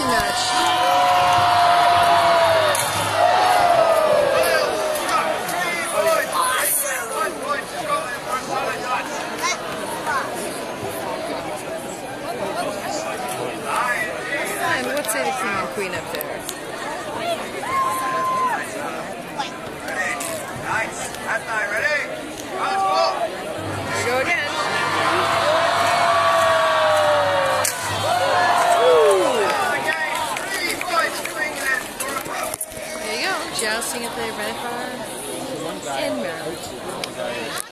boxing match. say the queen up there. Nice. That's not ready. jousting at the Red Bar in Maryland.